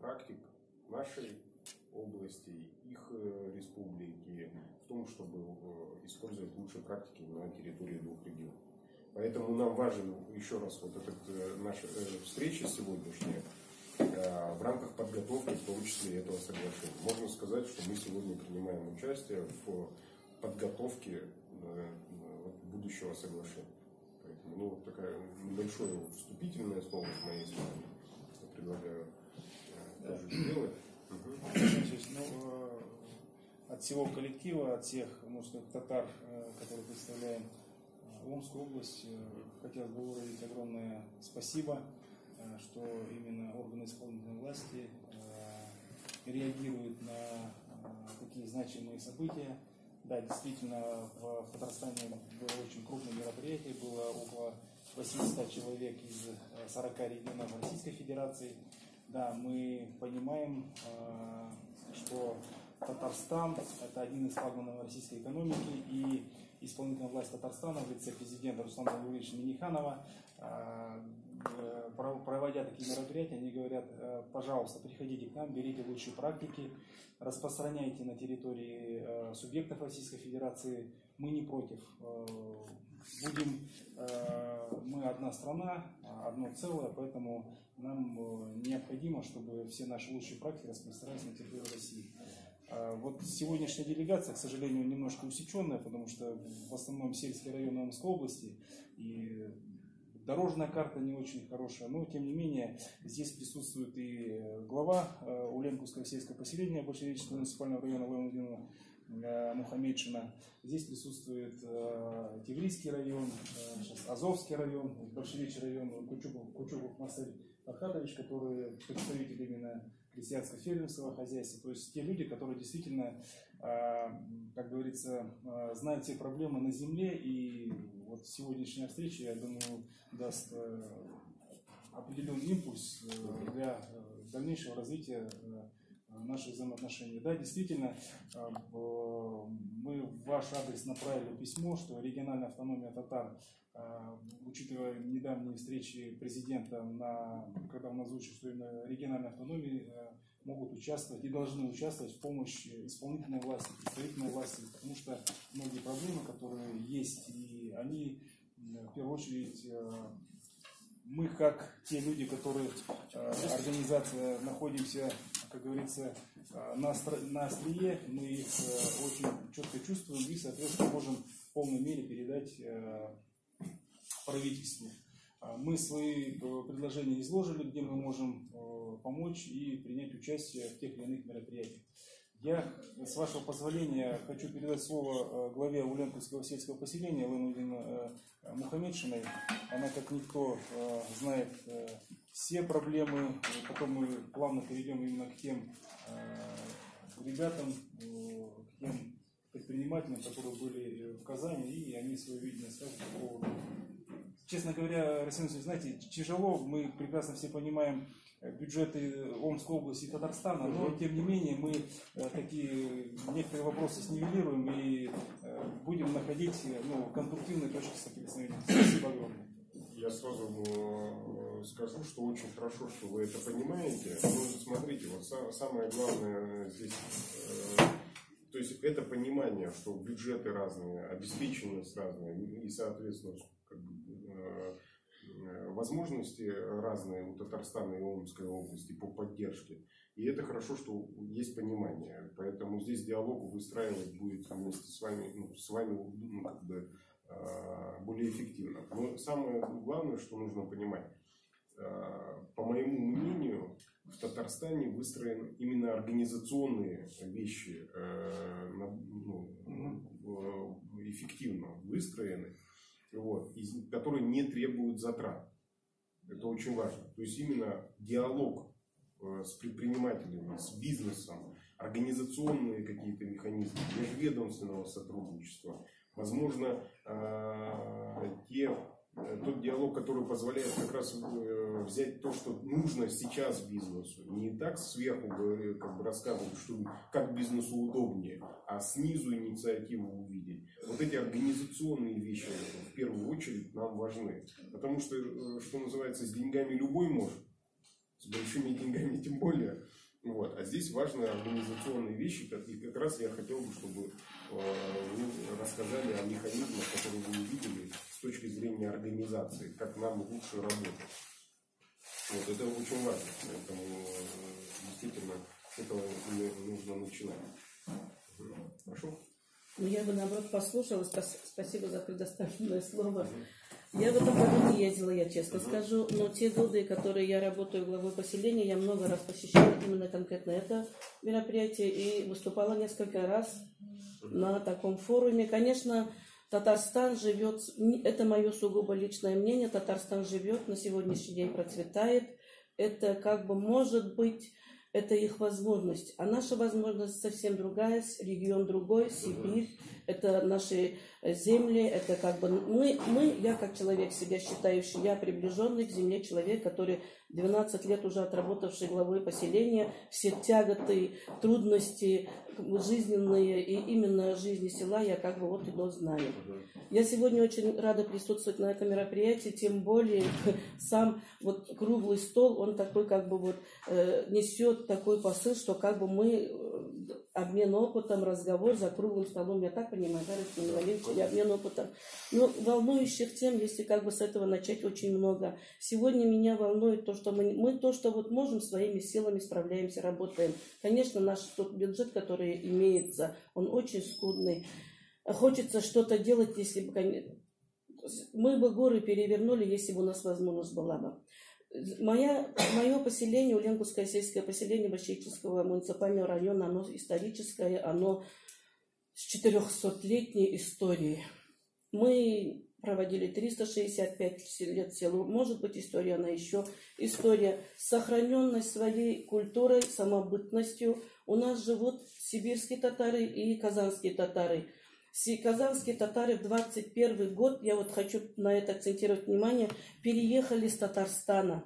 практик нашей области, их э, республики в том, чтобы э, использовать лучшие практики на территории двух регионов. Поэтому нам важен еще раз вот эта наша встреча сегодняшняя в рамках подготовки, в том числе этого соглашения. Можно сказать, что мы сегодня принимаем участие в подготовке будущего соглашения. Поэтому, ну, такая небольшое вступительное слово с моей стороны. Предлагаю да. тоже сделать. Ну, э, от всего коллектива, от всех, сказать, татар, э, которые представляем э, Омскую область, хотелось бы выразить огромное спасибо, что именно органы исполнительной власти реагируют на такие значимые события, да, действительно, в Татарстане было очень крупное мероприятие, было около 800 человек из 40 э, регионов Российской Федерации. Да, мы понимаем, э, что Татарстан – это один из флагманов российской экономики, и исполнительная власть Татарстана в лице президента Руслана Юрьевича Миниханова э, Э, проводя такие мероприятия, они говорят, пожалуйста, приходите к нам, берите лучшие практики, распространяйте на территории субъектов Российской Федерации. Мы не против. Будем, мы одна страна, одно целое, поэтому нам необходимо, чтобы все наши лучшие практики распространялись на территории России. Вот сегодняшняя делегация, к сожалению, немножко усеченная, потому что в основном сельские районы Омской области, и Дорожная карта не очень хорошая, но тем не менее здесь присутствует и глава э, Уленковского сельского поселения Большевического муниципального района Владимира э, Мухаммедшина. Здесь присутствует э, Тигрийский район, э, Азовский район, Большевичий район, Кучуков, Кучуков Архатович, которые представители именно крестьянско-фермерского хозяйства. То есть те люди, которые действительно, э, как говорится, э, знают все проблемы на земле и вот сегодняшняя встреча, я думаю, даст э, определенный импульс для дальнейшего развития наших взаимоотношений. Да, действительно, мы в ваш адрес направили письмо, что региональная автономия татар, учитывая недавние встречи президента, на, когда он озвучил, что именно региональная автономия могут участвовать и должны участвовать в помощи исполнительной власти, представительной власти, потому что многие проблемы, которые есть, и они в первую очередь э, мы как те люди, которые э, организация находимся, как говорится, э, на, острие, мы их очень четко чувствуем и, соответственно, можем в полной мере передать правительству. Мы свои предложения изложили, где мы можем помочь и принять участие в тех или иных мероприятиях. Я, с вашего позволения, хочу передать слово э, главе Уленковского сельского поселения Ленудина э, Мухаммедшиной. Она, как никто, э, знает все проблемы. Потом мы плавно перейдем именно к тем ребятам, к тем предпринимателям, которые были в Казани, и они свое видение скажут по поводу. Честно говоря, Расим знаете, тяжело, мы прекрасно все понимаем, бюджеты Омской области и Татарстана, но тем не менее мы э, такие некоторые вопросы снивелируем и э, будем находить ну, конструктивные точки соприкосновения. Спасибо огромное. Я сразу скажу, что очень хорошо, что вы это понимаете. Но смотрите, вот самое главное здесь, то есть это понимание, что бюджеты разные, обеспеченность разная и, соответственно, Э, возможности разные у Татарстана и Омской области по поддержке. И это хорошо, что есть понимание. Поэтому здесь диалог выстраивать будет вместе с вами, ну, с вами ну, как бы, э, более эффективно. Но самое главное, что нужно понимать, э, по моему мнению, в Татарстане выстроены именно организационные вещи ну, эффективно выстроены вот, которые не требуют затрат. Это очень важно. То есть именно диалог э, с предпринимателями, с бизнесом, организационные какие-то механизмы межведомственного сотрудничества, возможно, э, те тот диалог, который позволяет как раз э, взять то, что нужно сейчас бизнесу. Не так сверху как бы рассказывать, что, как бизнесу удобнее, а снизу инициативу увидеть. Вот эти организационные вещи в первую очередь нам важны. Потому что, э, что называется, с деньгами любой может. с большими деньгами тем более. Вот. А здесь важны организационные вещи, и как раз я хотел бы, чтобы э, вы рассказали о механизмах, которые вы увидели с точки зрения организации, как нам лучше работать. Вот, это очень важно, поэтому э, действительно с этого нужно начинать. Прошу. Ну, я бы, наоборот, послушала. Спасибо за предоставленное слово. Я в этом году не ездила, я честно скажу, но те годы, которые я работаю главой поселения, я много раз посещала именно конкретно это мероприятие и выступала несколько раз на таком форуме. Конечно, Татарстан живет, это мое сугубо личное мнение, Татарстан живет, на сегодняшний день процветает. Это как бы может быть это их возможность. А наша возможность совсем другая, регион другой, Сибирь, это наши земли, это как бы мы, мы, я как человек себя считающий, я приближенный к земле человек, который 12 лет уже отработавший главой поселения, все тяготы, трудности жизненные и именно жизни села я как бы вот и до знаю. Я сегодня очень рада присутствовать на этом мероприятии, тем более сам вот круглый стол, он такой как бы вот э, несет такой посыл, что как бы мы э, обмен опытом, разговор за круглым столом, я так понимаю, да, Алексей Валерьевич, или обмен опытом. Но волнующих тем, если как бы с этого начать, очень много. Сегодня меня волнует то, что мы, мы то, что вот можем своими силами справляемся, работаем. Конечно, наш тот бюджет, который имеется, он очень скудный хочется что-то делать, если бы мы бы горы перевернули, если бы у нас возможность была бы. Моя, мое поселение, Уленгурское сельское поселение Башеческого муниципального района, оно историческое, оно с 400-летней историей. Мы проводили 365 лет селу. Может быть, история она еще. История сохраненной своей культурой, самобытностью. У нас живут сибирские татары и казанские татары – казанские татары в 21 год, я вот хочу на это акцентировать внимание, переехали с Татарстана.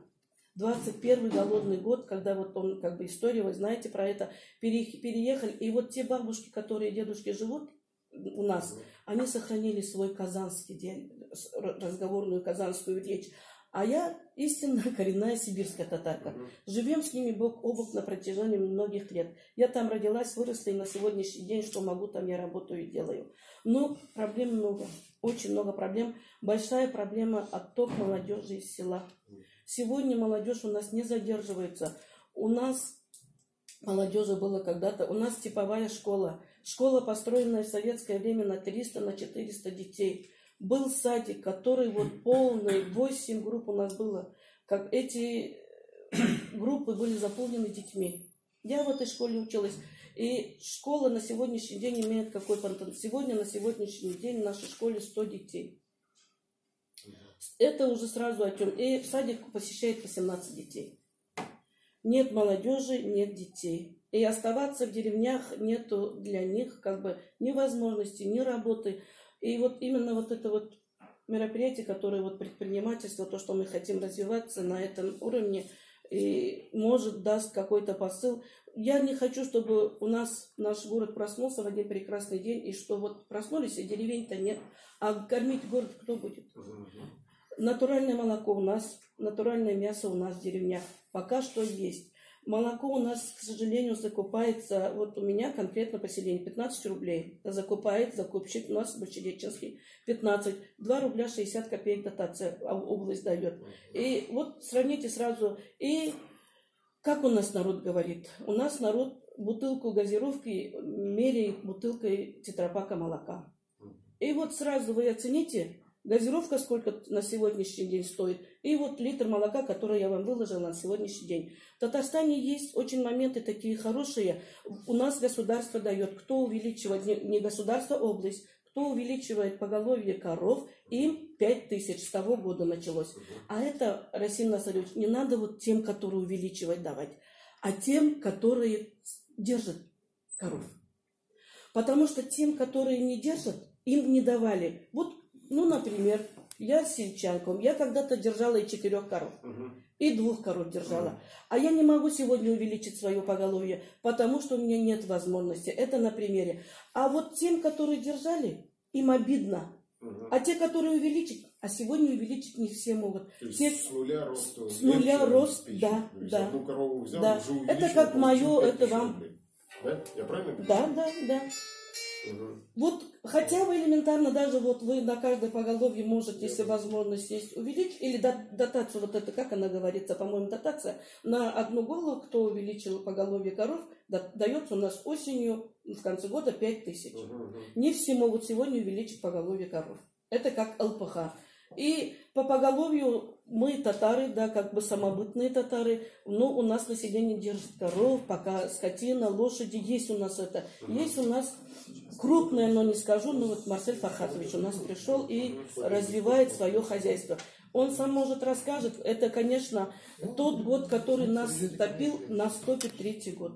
21 голодный год, когда вот он, как бы история, вы знаете про это, переехали. И вот те бабушки, которые дедушки живут у нас, они сохранили свой казанский, разговорную казанскую речь. А я истинно коренная сибирская татарка. Живем с ними бок о бок на протяжении многих лет. Я там родилась, выросла, и на сегодняшний день, что могу, там я работаю и делаю. Но проблем много, очень много проблем. Большая проблема отток молодежи из села. Сегодня молодежь у нас не задерживается. У нас молодежи было когда-то, у нас типовая школа. Школа, построенная в советское время на 300, на 400 детей был садик, который вот полный, 8 групп у нас было. Как эти группы были заполнены детьми. Я в этой школе училась. И школа на сегодняшний день имеет какой потенциал. Сегодня, на сегодняшний день в нашей школе 100 детей. Это уже сразу о чем. И в садик посещает 18 детей. Нет молодежи, нет детей. И оставаться в деревнях нету для них как бы ни возможности, ни работы. И вот именно вот это вот мероприятие, которое вот предпринимательство, то, что мы хотим развиваться на этом уровне, и может даст какой-то посыл. Я не хочу, чтобы у нас наш город проснулся в один прекрасный день, и что вот проснулись, и деревень-то нет. А кормить город кто будет? Натуральное молоко у нас, натуральное мясо у нас в деревнях. Пока что есть. Молоко у нас, к сожалению, закупается, вот у меня конкретно поселение 15 рублей. Закупает закупщик у нас Большереченский 15. 2 рубля 60 копеек дотация область дает. И вот сравните сразу. И как у нас народ говорит? У нас народ бутылку газировки меряет бутылкой тетрапака молока. И вот сразу вы оцените, газировка сколько на сегодняшний день стоит, и вот литр молока, который я вам выложила на сегодняшний день. В Татарстане есть очень моменты такие хорошие. У нас государство дает, кто увеличивает, не государство, а область, кто увеличивает поголовье коров, им 5 тысяч с того года началось. А это, Расим Насарович, не надо вот тем, которые увеличивать давать, а тем, которые держат коров. Потому что тем, которые не держат, им не давали. Вот ну, например, я сельчанком, я когда-то держала и четырех коров, угу. и двух коров держала. Угу. А я не могу сегодня увеличить свое поголовье, потому что у меня нет возможности. Это на примере. А вот тем, которые держали, им обидно. А те, которые увеличить, а сегодня увеличить не все могут. То есть Те- с нуля рост. с нуля рост, да, То есть да. Одну корову взял, Да. уже Это как 5 это вам. Да? Я правильно понимаю? Да, да, да. Мгм. Вот хотя бы элементарно даже вот вы на каждой поголовье можете, если возможность есть, увеличить, или до- дотацию, вот это, как она говорится, по-моему, дотация, на одну голову, кто увеличил поголовье коров, да- дается у нас осенью в конце года 5 тысяч. Мгм. Не все могут сегодня увеличить поголовье коров. Это как ЛПХ. И по поголовью мы татары, да, как бы самобытные татары, но у нас население держит коров, пока скотина, лошади, есть у нас это. Есть у нас крупное, но не скажу, но вот Марсель Фархатович у нас пришел и развивает свое хозяйство. Он сам, может, расскажет, это, конечно, тот год, который нас топил на 103 год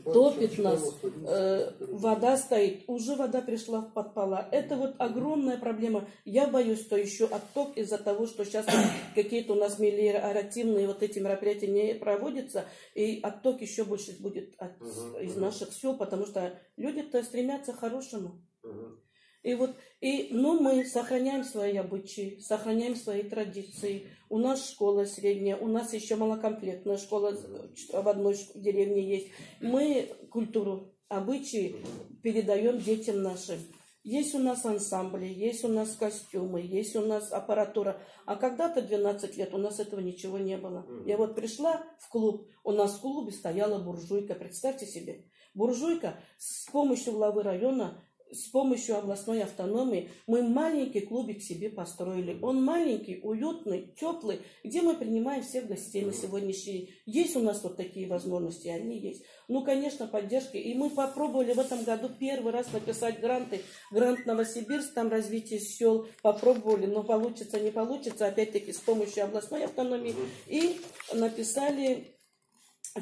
топит нас, э, вода стоит, уже вода пришла в подпола. Это вот огромная проблема. Я боюсь, что еще отток из-за того, что сейчас какие-то у нас мелиоративные вот эти мероприятия не проводятся, и отток еще больше будет от- из наших сел, потому что люди-то стремятся к хорошему. Мгм. И вот, и, но мы сохраняем свои обычаи, сохраняем свои традиции. У нас школа средняя, у нас еще малокомплектная школа э, в одной деревне есть. Мы культуру, обычаи передаем детям нашим. Есть у нас ансамбли, есть у нас костюмы, есть у нас аппаратура. А когда-то 12 лет у нас этого ничего не было. Я вот пришла в клуб, у нас в клубе стояла буржуйка, представьте себе. Буржуйка с помощью главы района с помощью областной автономии мы маленький клубик себе построили. Он маленький, уютный, теплый, где мы принимаем всех гостей на сегодняшний день. Есть у нас вот такие возможности, они есть. Ну, конечно, поддержки. И мы попробовали в этом году первый раз написать гранты. Грант Новосибирск, там развитие сел. Попробовали, но получится, не получится. Опять-таки с помощью областной автономии. И написали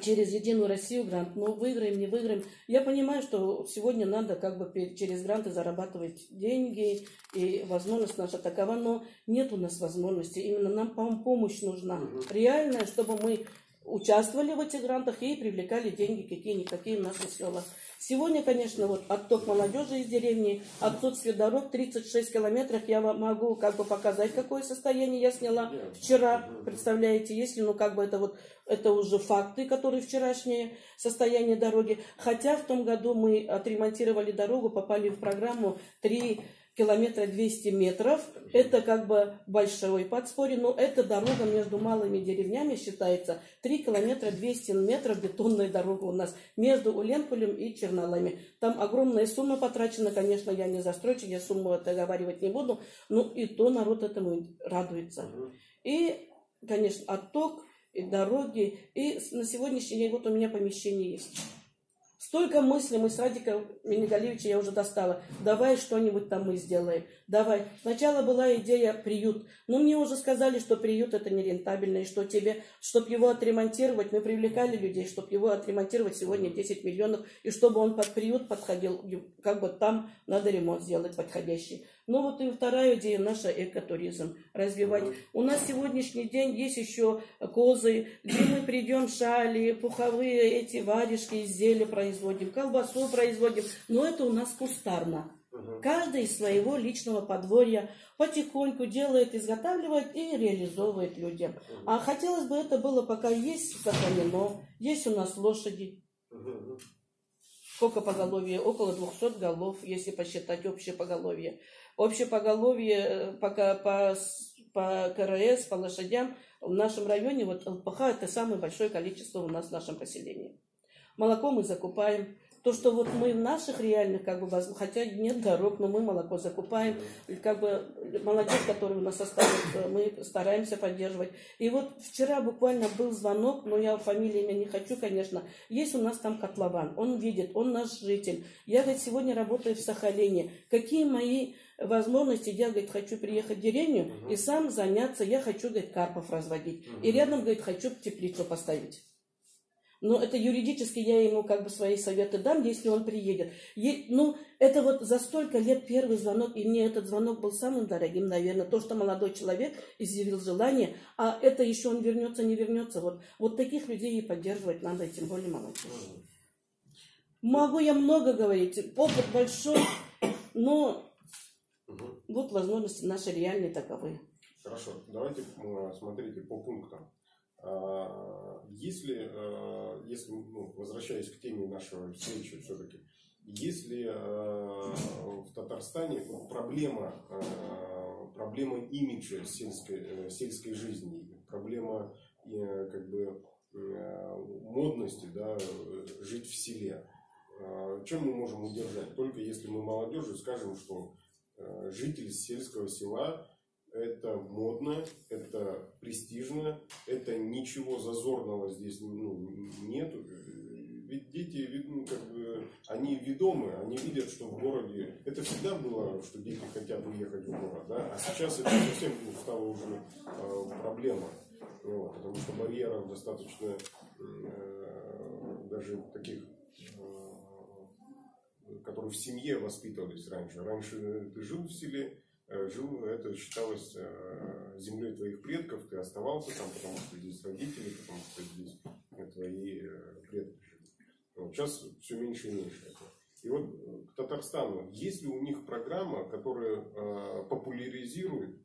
через Единую Россию грант. Ну, выиграем, не выиграем. Я понимаю, что сегодня надо как бы через гранты зарабатывать деньги, и возможность наша такова, но нет у нас возможности. Именно нам пом- помощь нужна. Реальная, чтобы мы участвовали в этих грантах и привлекали деньги какие-никакие в наши села. Сегодня, конечно, вот отток молодежи из деревни, отсутствие дорог 36 километров, я вам могу как бы показать, какое состояние я сняла вчера, представляете, если, ну, как бы это вот, это уже факты, которые вчерашнее состояние дороги. Хотя в том году мы отремонтировали дорогу, попали в программу 3 километра 200 метров. Это как бы большой подспорье, но эта дорога между малыми деревнями считается 3 километра 200 метров бетонная дорога у нас между Уленполем и Чернолами. Там огромная сумма потрачена, конечно, я не застройщик, я сумму это оговаривать не буду, но и то народ этому радуется. И, конечно, отток, и дороги, и на сегодняшний день вот у меня помещение есть. Столько мыслей мы с Радиком Минигалевича я уже достала. Давай что-нибудь там мы сделаем. Давай. Сначала была идея приют. Но мне уже сказали, что приют это нерентабельно, и что тебе, чтобы его отремонтировать, мы привлекали людей, чтобы его отремонтировать сегодня 10 миллионов, и чтобы он под приют подходил, как бы там надо ремонт сделать подходящий. Ну вот и вторая идея наша экотуризм развивать. У нас сегодняшний день есть еще козы, где мы придем шали, пуховые эти варежки, изделия производим, колбасу производим, но это у нас кустарно. Каждый из своего личного подворья потихоньку делает, изготавливает и реализовывает людям. А хотелось бы это было пока есть сохранено. Есть у нас лошади. Сколько поголовья? Около 200 голов, если посчитать общее поголовье. Общее поголовье э, по, с- по КРС, по лошадям в нашем районе, вот ЛПХ, это самое большое количество у нас в нашем поселении. Молоко мы закупаем. То, что вот мы в наших реальных, как бы, хотя нет дорог, но мы молоко закупаем. Как бы молодежь, которая у нас остается, мы стараемся поддерживать. И вот вчера буквально был звонок, но я фамилиями не хочу, конечно. Есть у нас там котлован, он видит, он наш житель. Я, говорит, сегодня работаю в Сахалине. Какие мои возможности? Я, говорит, хочу приехать в деревню и сам заняться. Я хочу, говорит, карпов разводить. И рядом, говорит, хочу теплицу поставить. Но это юридически я ему как бы свои советы дам, если он приедет. Е- ну, это вот за столько лет первый звонок, и мне этот звонок был самым дорогим, наверное, то, что молодой человек изъявил желание, а это еще он вернется, не вернется. Вот, вот таких людей и поддерживать надо, и тем более молодежь. Могу я много говорить, опыт большой, но Мгм. Вот возможности наши реальные таковы. Хорошо, давайте смотрите по пунктам. А, Если, э, если ну, возвращаясь к теме нашего встречи все-таки, если э, в Татарстане ну, проблема, э, проблема имиджа сельской, сельской жизни, проблема как бы модности, да, жить в селе, чем мы можем удержать? Только если мы молодежи скажем, что житель сельского села это модно, это престижно, это ничего зазорного здесь ну, нету. Ведь дети, ну, как бы, они ведомы, они видят, что в городе... Это всегда было, что дети хотят уехать в город, да? А сейчас это совсем ну, стало уже э, проблема. Вот, потому что барьеров достаточно э, даже таких э, которые в семье воспитывались раньше. Раньше ты жил в селе, э, жил, это считалось э, землей твоих предков, ты оставался там, потому что здесь родители, потому что здесь э, твои предки жили. Вот сейчас все меньше и меньше этого. И вот к Татарстану, есть ли у них программа, которая популяризирует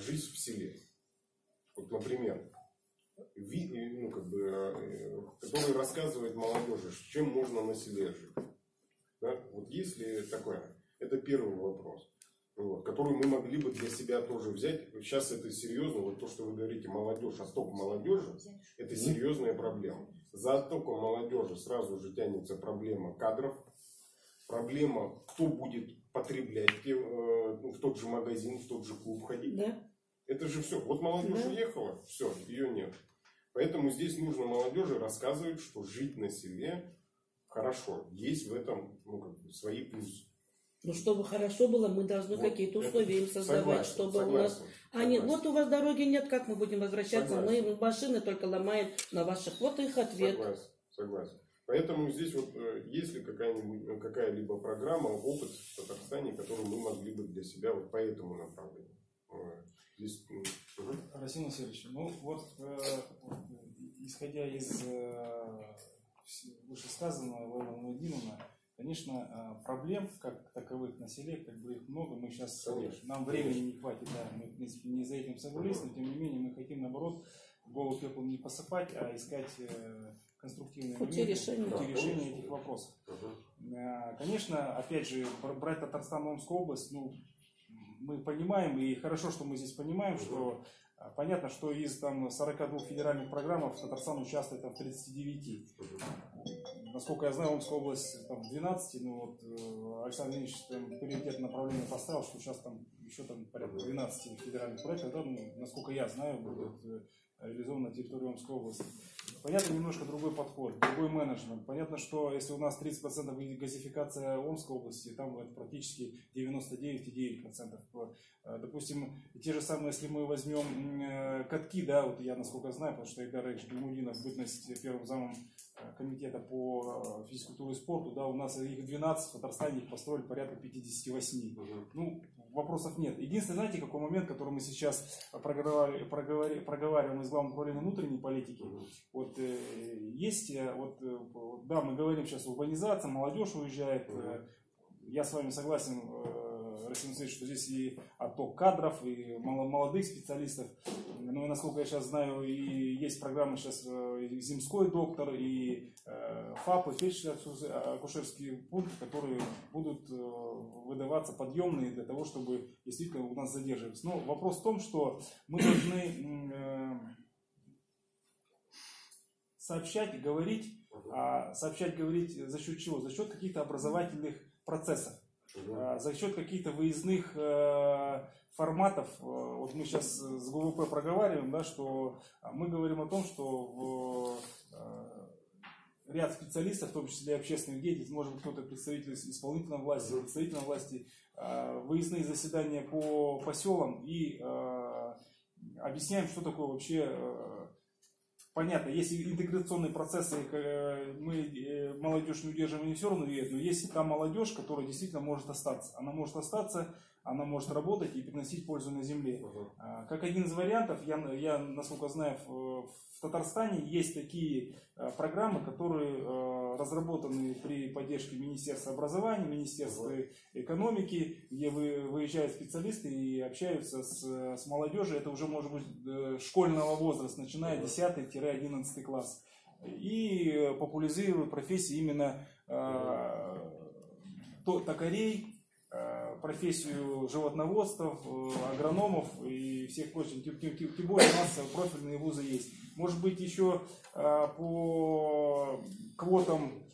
жизнь в селе? Вот, например, ну, как бы, э, который рассказывает молодежи, чем можно на селе жить. Да? Вот есть ли такое? Это первый вопрос, вот, который мы могли бы для себя тоже взять. Сейчас это серьезно, вот то, что вы говорите, молодежь, отток молодежи, это серьезная проблема. За оттоком молодежи сразу же тянется проблема кадров, проблема, кто будет потреблять э, ну, в тот же магазин, в тот же клуб ходить. Да? Это же все. Вот молодежь Да. уехала, все, ее нет. Поэтому здесь нужно молодежи рассказывать, что жить на селе хорошо. Есть в этом ну, как бы, свои плюсы. Ну, чтобы хорошо было, мы должны Вот какие-то условия им создавать, согласен, чтобы у нас... согласен, А нет, согласен, вот у вас дороги нет, как мы будем возвращаться? Согласен. Мы машины только ломаем на ваших. Вот их ответ. Согласен, согласен. Поэтому здесь вот э, есть ли э, какая-либо программа, опыт в Татарстане, который мы могли бы для себя вот по этому направлению. Э. Расим Васильевич, ну вот, э, исходя из э, вышесказанного Лейла Муэдиновна, конечно, э, проблем как таковых на селе, как бы их много, мы сейчас, Конечно. нам времени не хватит, да, мы, в принципе, не за этим собрались, но тем не менее мы хотим, наоборот, голову пеплом не посыпать, а искать э, конструктивные Пути моменты, решения. пути Да, решения конечно. этих вопросов. Э, Конечно, опять же, бр- брать Татарстан, Омскую область, ну, мы понимаем, и хорошо, что мы здесь понимаем, что а, понятно, что из там 42 федеральных программ Татарстан участвует там, в 39. Насколько я знаю, Омская область там, в 12, ну вот э, Александр Ильич там, приоритетное направление поставил, что сейчас там еще там порядка 12 федеральных проектов, да, ну, насколько я знаю, будет э, реализован на территории Омской области. Понятно, немножко другой подход, другой менеджмент. Понятно, что если у нас 30% газификация Омской области, там это практически 99,9%. Э, Допустим, те же самые, если мы возьмем э, катки, да, вот я насколько знаю, потому что Айдар Ильич Гельмудинов, бытность первым замом э, комитета по физкультуре и спорту, да, у нас их 12, в Татарстане их построили порядка 58. Мгм. Ну, вопросов нет. Единственное, знаете, какой момент, который мы сейчас проговаривали, проговари- проговариваем из главного управления внутренней политики. Вот э, есть, э, вот, э, да, мы говорим сейчас урбанизация, молодежь уезжает. э, я с вами согласен, э, Расим Васильевич, что здесь и отток кадров, и молодых специалистов. Ну, и насколько я сейчас знаю, и есть программы сейчас э, и земской доктор, и э, ФАП, и фельдшерско-акушерские пункты, которые будут э, выдаваться подъемные для того, чтобы действительно у нас задерживаться. Но вопрос в том, что мы должны э, сообщать, говорить, а сообщать, говорить за счет чего? За счет каких-то образовательных процессов, за счет каких-то выездных э, форматов. Э, Вот мы сейчас с ГВП проговариваем, да, что а, мы говорим о том, что в, э, ряд специалистов, в том числе общественных деятелей, может быть кто-то представитель исполнительной власти, представительной власти, э, выездные заседания по поселам и объясняем, что такое вообще понятно, если интеграционные процессы, э, мы э, молодежь не удерживаем, они все равно едет, но есть та молодежь, которая действительно может остаться. Она может остаться она может работать и приносить пользу на земле. А, Как один из вариантов, я, я насколько знаю, в, в Татарстане есть такие э, программы, которые э, разработаны при поддержке Министерства образования, Министерства экономики, где вы, выезжают специалисты и общаются с, с молодежью. Это уже может быть э, школьного возраста, начиная 10-11 класс. И э, популяризируют профессии именно э, то- токарей, э, профессию животноводцев, э, агрономов и всех прочих. Тем, тем- тем- тем более у нас профильные вузы есть. Может быть, еще э, по квотам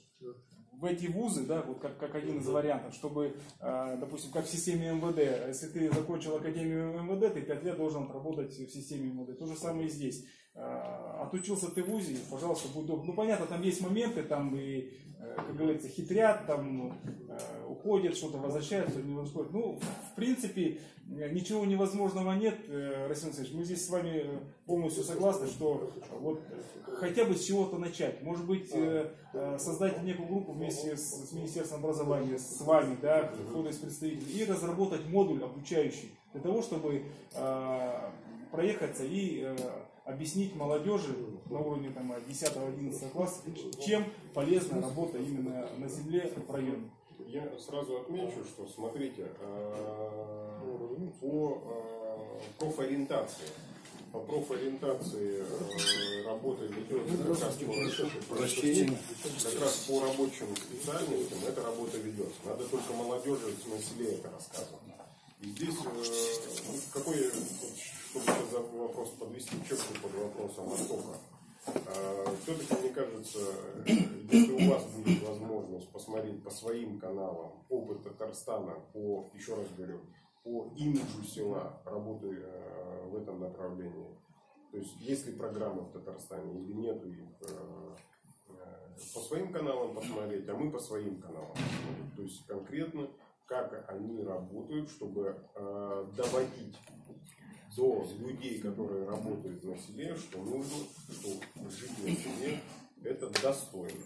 в эти вузы, да, вот как, как один из вариантов, чтобы, э, допустим, как в системе МВД, если ты закончил Академию МВД, ты 5 лет должен отработать в системе МВД. То же самое и здесь. Отучился ты в ВУЗе, пожалуйста, будь добр. Ну, понятно, там есть моменты, там и, как говорится, хитрят, там уходят, что-то возвращают, что-то не возвращают. Ну, в принципе, ничего невозможного нет, э, Расим Алексеевич. Мы здесь с вами полностью согласны, что вот хотя бы с чего-то начать. Может быть, э, э, создать некую группу вместе с, с Министерством образования, с вами, да, кто-то из представителей, и разработать модуль обучающий для того, чтобы проехаться и объяснить молодежи на уровне там, 10-11 класса, чем полезна работа именно на земле в районе. Я сразу отмечу, что смотрите, э, по э, профориентации. По профориентации э, работа ведется как раз по, как раз по рабочим специальностям, эта работа ведется. Надо только молодежи на селе это рассказывать. И здесь ну, какой, чтобы вопрос подвести черту под вопросом Востока. Все-таки, мне кажется, если у вас будет возможность посмотреть по своим каналам опыт Татарстана по, еще раз говорю, по имиджу села работы э, в этом направлении, то есть есть ли программы в Татарстане или нету их, э, э, по своим каналам посмотреть, а мы по своим каналам посмотреть. То есть конкретно, как они работают, чтобы доводить до людей, которые работают на селе, что нужно, что жить на селе это достойно.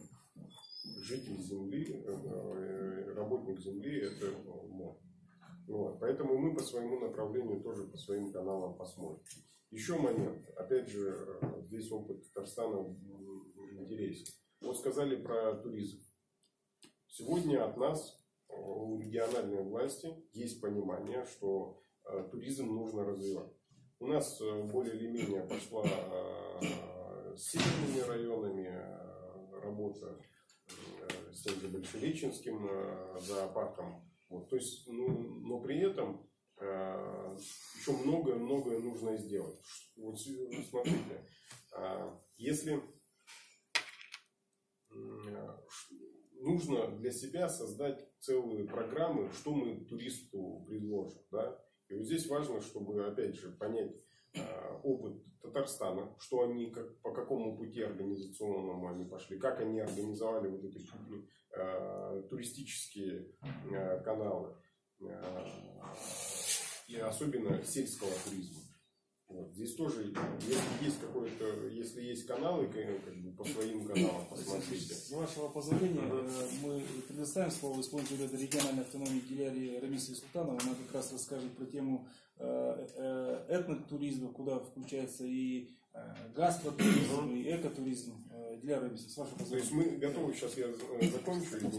Житель земли, э, работник земли это можно. Вот. Поэтому мы по своему направлению тоже по своим каналам посмотрим. Еще момент. Опять же, э, здесь опыт Татарстана интересен. Вот сказали про туризм. Сегодня от нас, э, у региональной власти, есть понимание, что э, туризм нужно развивать. У нас э, более или менее пошла э, с северными районами э, работа э, с тем же Большереченским э, зоопарком. Вот, то есть, ну, но при этом э, еще многое-многое нужно сделать. Вот смотрите, э, если э, нужно для себя создать целые программы, что мы туристу предложим. Да? И вот здесь важно, чтобы, опять же, понять э, опыт Татарстана, что они, как, по какому пути организационному они пошли, как они организовали вот эти э, туристические э, каналы, э, и особенно сельского туризма. Вот. Здесь тоже, если есть какой-то, если есть каналы, как бы по своим каналам посмотрите. С вашего позволения, э, мы предоставим слово исполнителю региональной автономии Гиляри Рамисе Султанову. Она как раз расскажет про тему э, э, этнотуризма, куда включается и гастротуризм, и экотуризм. Гиляри Рамисе, с вашего То есть позволения. мы готовы, сейчас я закончу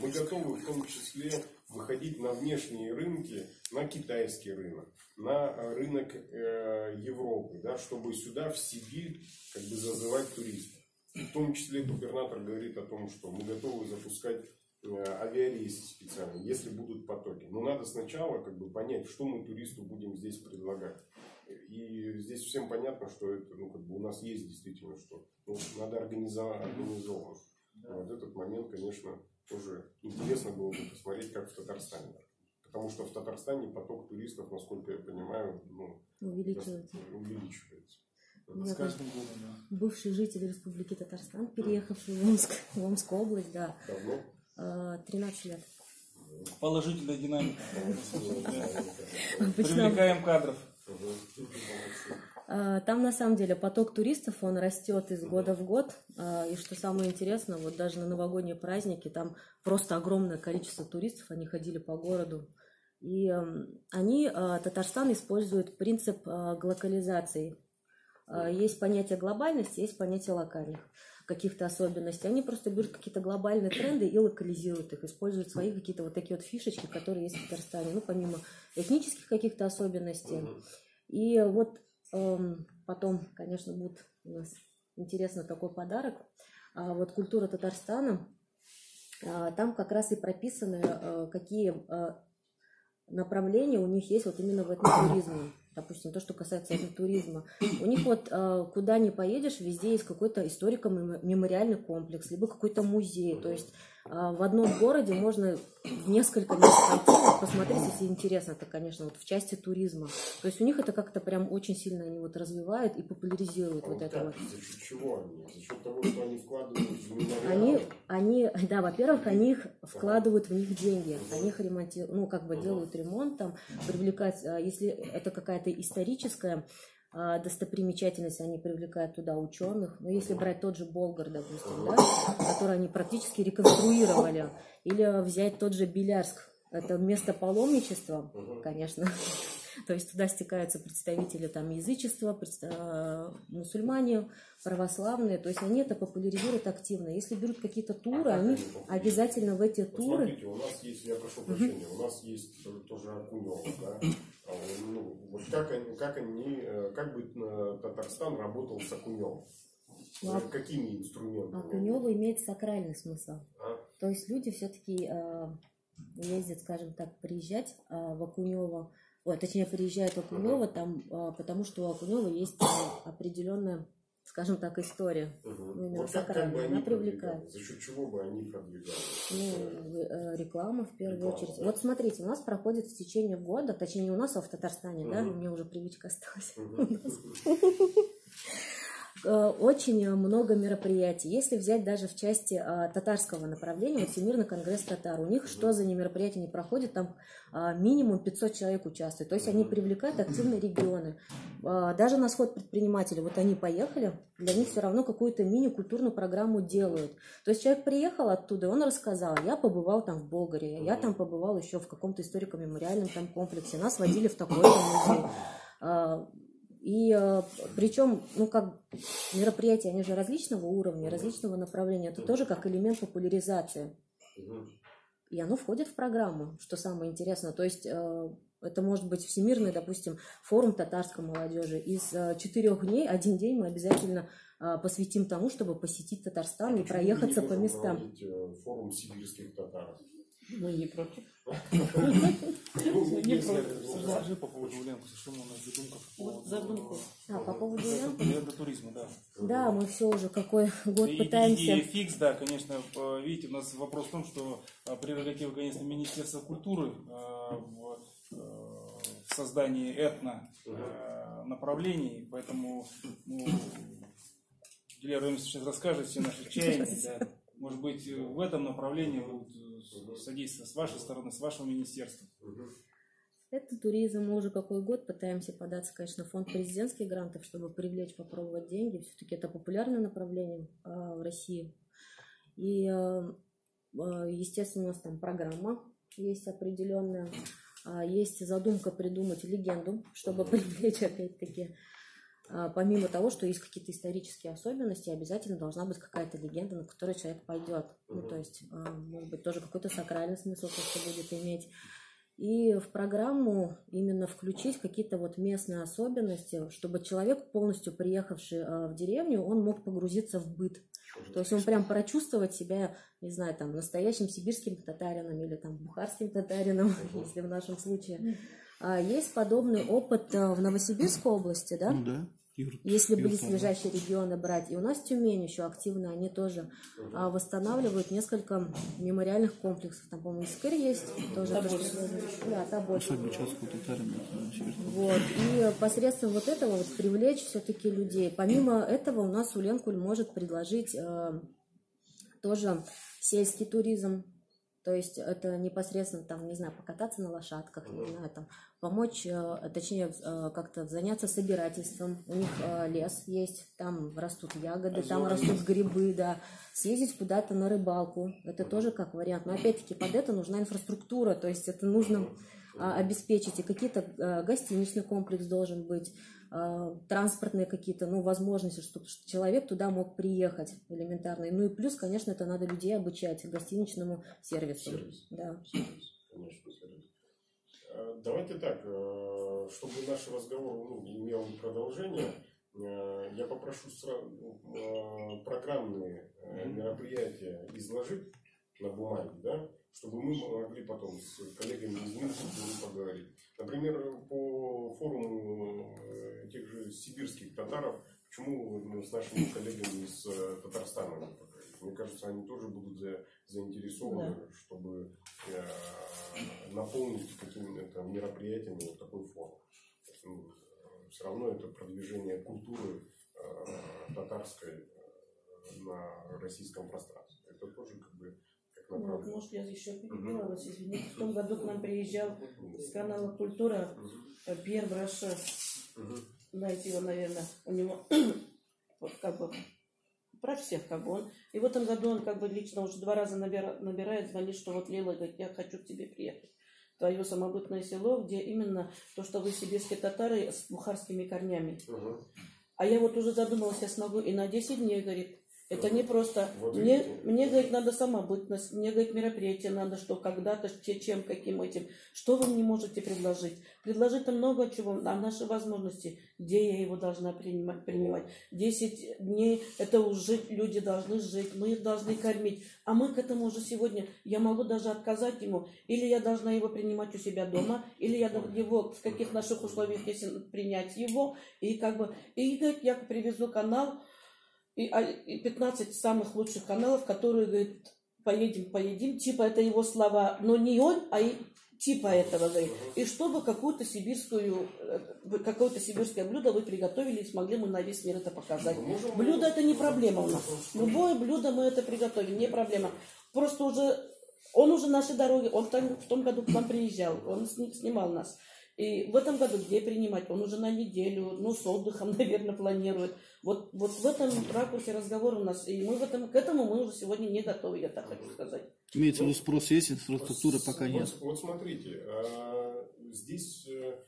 мы готовы в том числе выходить на внешние рынки, на китайский рынок, на рынок э, Европы, да, чтобы сюда, в Сибирь, как бы зазывать туристов. В том числе губернатор говорит о том, что мы готовы запускать э, авиарейсы специально, если будут потоки. Но надо сначала как бы понять, что мы туристу будем здесь предлагать. И здесь всем понятно, что это, ну, как бы у нас есть действительно, что ну, надо организовать, организовывать. Вот этот момент, конечно, тоже интересно было бы посмотреть, как в Татарстане. Потому что в Татарстане поток туристов, насколько я понимаю, ну, Увеличивается. увеличивается. Ну, С каждым годом, да. бывший житель Республики Татарстан, переехавший в Омск, в Омскую область, да, Давно? э, 13 лет. Положительная динамика. Привлекаем кадров. А, Там на самом деле поток туристов, он растет из года в год. А, И что самое интересное, вот даже на новогодние праздники там просто огромное количество туристов, они ходили по городу. И эм, они, э, Татарстан, использует принцип э, глокализации. Э, есть понятие глобальности, есть понятие локальных каких-то особенностей. Они просто берут какие-то глобальные тренды и локализируют их, используют свои какие-то вот такие вот фишечки, которые есть в Татарстане, ну, помимо этнических каких-то особенностей. И вот потом, конечно, будет у нас интересно такой подарок. А вот культура Татарстана, а, там как раз и прописаны, а, какие а, направления у них есть вот именно в этнотуризме допустим, то, что касается туризма. У них вот э, куда ни поедешь, везде есть какой-то историко-мемориальный комплекс, либо какой-то музей. То есть э, в одном городе можно несколько мест пойти, посмотреть, если интересно, это, конечно, вот в части туризма. То есть у них это как-то прям очень сильно они вот развивают и популяризируют а вот, вот это вот. За счет чего они? За счет того, что они вкладывают в? Они, они, да, во-первых, они их вкладывают в них деньги, они их ремонтируют, ну, как бы делают ремонт там, привлекают, а, если это какая-то историческая а, достопримечательность, они привлекают туда ученых. Но если брать тот же Болгар, допустим, да, который они практически реконструировали, или взять тот же Белярск, это место паломничества, конечно. То есть туда стекаются представители там язычества, э, мусульмане, православные. То есть они это популяризируют активно. Если берут какие-то туры, а они обязательно в эти туры... Смотрите, у нас есть, я прошу прощения, у нас есть тоже Акунева, да? А, ну, вот как они, как они, э, как бы э, Татарстан работал с Акуневым? Ну, а Какими инструментами? Акунева имеет сакральный смысл. А? То есть люди все-таки ездят, скажем так, приезжать э, в Акунево, ой, точнее, приезжают в Акунево, там, э, потому что у Акунева есть э, определенная скажем так, история. Угу. Ну, вот сакральная, как бы она привлекает. За счет чего бы они продвигали? Ну, э, реклама в первую реклама, очередь. Да? Вот смотрите, у нас проходит в течение года, точнее не у нас, а в Татарстане, угу. да, у меня уже привычка осталась. Угу. Э, очень много мероприятий. Если взять даже в части а, татарского направления, вот Всемирный конгресс татар, у них что за мероприятия не проходит, там а, минимум 500 человек участвует. То есть они привлекают активные регионы. А, даже на сход предпринимателей, вот они поехали, для них все равно какую-то мини-культурную программу делают. То есть человек приехал оттуда, он рассказал, я побывал там в Болгарии, я там побывал еще в каком-то историко-мемориальном там комплексе, нас водили в такой-то музей и э, причем, ну, как мероприятия, они же различного уровня, различного направления. Это тоже как элемент популяризации. И оно входит в программу, что самое интересное. То есть э, это может быть всемирный, допустим, форум татарской молодежи. Из э, четырех дней один день мы обязательно посвятим тому, чтобы посетить Татарстан и проехаться по местам. Форум сибирских татар. Мы не против. Скажи по поводу Ульянки, что у нас задумка? Вот задумку. А, по поводу Ульянки? Для туризма, да. Да, мы все уже какой год пытаемся. Идея фикс, да, конечно. Видите, у нас вопрос в том, что а, прерогатива, конечно, Министерства культуры а, в создании этно направлений, поэтому ну, Юлия сейчас расскажет все наши чаяния. Да. Может быть, в этом направлении содействие с вашей стороны, с вашего министерства? Это туризм. Мы уже какой год пытаемся податься, конечно, в фонд президентских грантов, чтобы привлечь, попробовать деньги. Все-таки это популярное направление а, в России. И, а, а, естественно, у нас там программа есть определенная. А, есть задумка придумать легенду, чтобы привлечь, опять-таки, а, помимо того, что есть какие-то исторические особенности, обязательно должна быть какая-то легенда, на которую человек пойдет. Ну, то есть, а, может быть, тоже какой-то сакральный смысл то, что будет иметь. И в программу именно включить какие-то вот местные особенности, чтобы человек, полностью приехавший а, в деревню, он мог погрузиться в быт. То есть он прям прочувствовать себя, не знаю, там, настоящим сибирским татарином или там бухарским татарином, если в нашем случае. Есть подобный опыт в Новосибирской области, да? Ну да. Если близлежащие регионы брать, и у нас Тюмень еще активно, они тоже а, восстанавливают несколько мемориальных комплексов. Там, по-моему, Искырь есть, тоже. Тобольск. Да, Тобольск. Вот. И посредством вот этого вот привлечь все-таки людей. Помимо этого у нас Уленкуль может предложить э, тоже сельский туризм, то есть это непосредственно там, не знаю, покататься на лошадках, не знаю, там помочь, э, точнее, э, как-то заняться собирательством. У них э, лес есть, там растут ягоды, там растут грибы, да. Съездить куда-то на рыбалку, это тоже как вариант. Но опять-таки под это нужна инфраструктура, то есть это нужно обеспечить, и какие-то гостиничный комплекс должен быть, транспортные какие-то, ну, возможности, чтобы человек туда мог приехать элементарно. Ну и плюс, конечно, это надо людей обучать гостиничному сервису. Сервис. Да. Сервис, конечно, сервис. Э, Давайте так, э, чтобы наш разговор ну, имел продолжение, я попрошу сразу программные э, мероприятия изложить на бумаге, да, чтобы мы могли потом с коллегами из Минска поговорить. Например, по форуму э, тех же сибирских татаров, почему с нашими коллегами из э, Татарстана не поговорить? Мне кажется, они тоже будут за- заинтересованы, чтобы э, наполнить какими-то мероприятиями вот такой форум. все равно это продвижение культуры э, татарской на российском пространстве. Это тоже как бы Ну, вот, направление. может, я еще перебила вас, извините. В том году к нам приезжал с канала «Культура» Пьер Браше. Мгм. Знаете его, наверное. У него вот как бы про всех как бы он. И в этом году он как бы лично уже два раза набира- набирает, звонит, что вот Лила говорит, я хочу к тебе приехать. Твое самобытное село, где именно то, что вы сибирские татары с бухарскими корнями. Мгм. А я вот уже задумалась, я смогу и на 10 дней, говорит. Это не просто. Вот мне, видите. мне, говорит, надо самобытность, мне, говорит, мероприятие надо, что когда-то, че- чем, каким этим. Что вы мне можете предложить? Предложить-то много чего, а наши возможности, где я его должна принимать, принимать. 10 дней, это уже люди должны жить, мы их должны кормить. А мы к этому уже сегодня, я могу даже отказать ему, или я должна его принимать у себя дома, или я его, в каких наших условиях, если принять его, и как бы, и говорит, я привезу канал, и, а, и 15 самых лучших каналов, которые, говорит, поедем, поедим, типа это его слова, но не он, а и типа этого, говорит. И чтобы какую-то сибирскую, э, какое-то сибирское блюдо вы приготовили и смогли мы на весь мир это показать. Можем- Блюдо это не проблема у нас. Любое блюдо мы это приготовим, не проблема. Просто уже, он уже наши дороги, он в том, в том году к нам приезжал, он сни- снимал нас. И в этом году где принимать? Он уже на неделю, ну, с отдыхом, наверное, планирует. Вот, вот в этом ракурсе разговор у нас. И мы в этом, к этому мы уже сегодня не готовы, я так хочу сказать. Имеется в виду спрос есть, инфраструктуры пока Вот- нет. Вот, смотрите, а, здесь, э,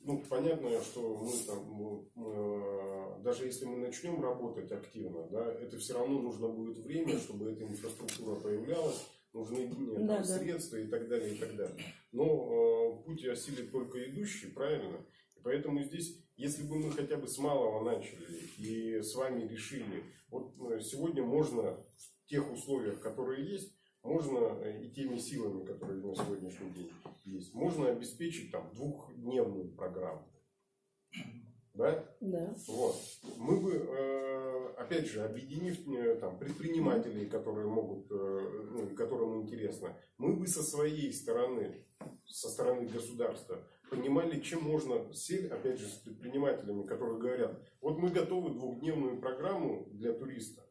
ну, понятно, что мы там, ну, э, даже если мы начнем работать активно, да, это все равно нужно будет время, чтобы эта инфраструктура появлялась, нужны там, Да, да. средства и так далее, и так далее. Но э, путь осилит только идущий, правильно? И поэтому здесь, если бы мы хотя бы с малого начали и с вами решили, вот э, сегодня можно в тех условиях, которые есть, можно э, и теми силами, которые на сегодняшний день есть, можно обеспечить там двухдневную программу. Да? Да. Вот. Мы бы, э, опять же, объединив э, там, предпринимателей, которые могут, э, ну, которым интересно, мы бы со своей стороны, со стороны государства, понимали, чем можно сесть, опять же, с предпринимателями, которые говорят, вот мы готовы двухдневную программу для туриста.